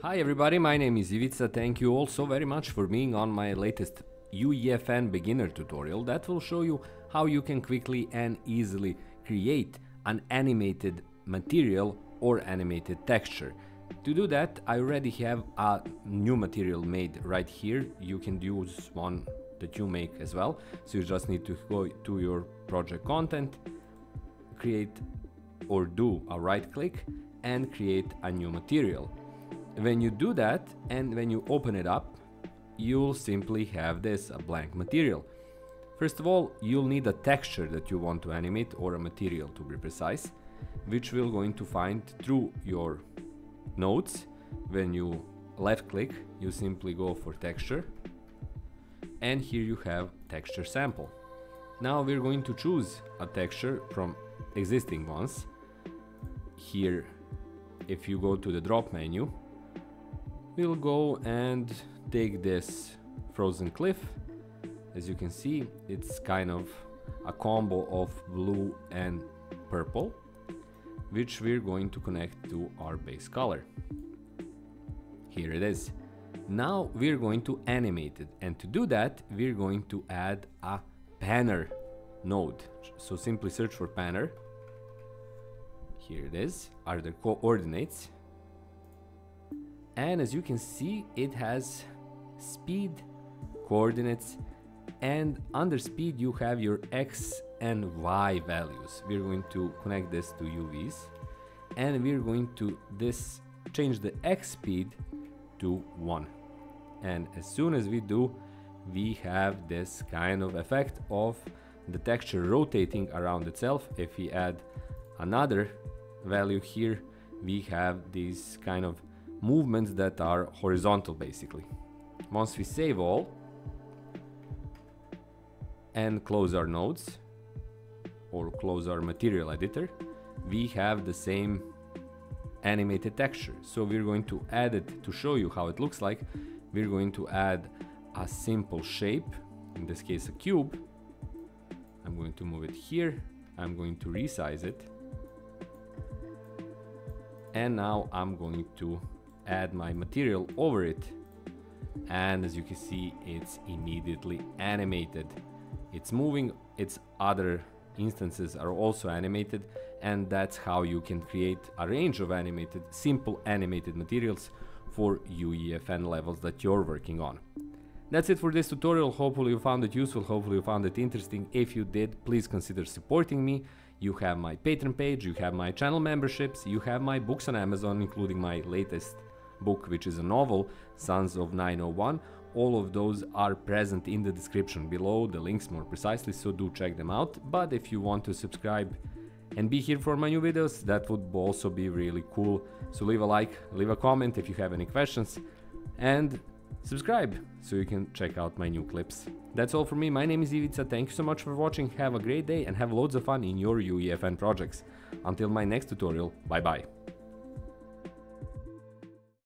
Hi everybody, my name is Ivica. Thank you all so very much for being on my latest UEFN beginner tutorial that will show you how you can quickly and easily create an animated material or animated texture. To do that, I already have a new material made right here. You can use one that you make as well. So you just need to go to your project content, create or do a right click and create a new material. When you do that and when you open it up, you'll simply have this, a blank material. First of all, you'll need a texture that you want to animate or a material to be precise, which we're going to find through your nodes. When you left click, you simply go for texture and here you have texture sample. Now we're going to choose a texture from existing ones. Here, if you go to the drop menu, we'll go and take this frozen cliff. As you can see, it's kind of a combo of blue and purple, which we're going to connect to our base color. Here it is. Now we're going to animate it and to do that we're going to add a panner node. So simply search for panner. Here it is, are the coordinates. And as you can see it has speed, coordinates. And under speed you have your x and y values. We're going to connect this to UVs and we're going to this change the x speed to 1 and as soon as we do we have this kind of effect of the texture rotating around itself. If we add another value here we have these kind of movements that are horizontal basically once we save all and close our nodes or close our material editor we have the same animated texture so we're going to add it to show you how it looks like we're going to add a simple shape, in this case a cube. I'm going to move it here. I'm going to resize it. And now I'm going to add my material over it. And as you can see, it's immediately animated. It's moving, its other instances are also animated and that's how you can create a range of animated, simple animated materials for UEFN levels that you're working on. That's it for this tutorial, hopefully you found it useful, hopefully you found it interesting. If you did, please consider supporting me. You have my Patreon page, you have my channel memberships, you have my books on Amazon, including my latest book, which is a novel, Sons of 901. All of those are present in the description below, the links more precisely, so do check them out. But if you want to subscribe and be here for my new videos, that would also be really cool. So leave a like, leave a comment if you have any questions, and subscribe so you can check out my new clips. That's all from me, my name is Ivica, thank you so much for watching, have a great day and have loads of fun in your UEFN projects. Until my next tutorial, bye bye.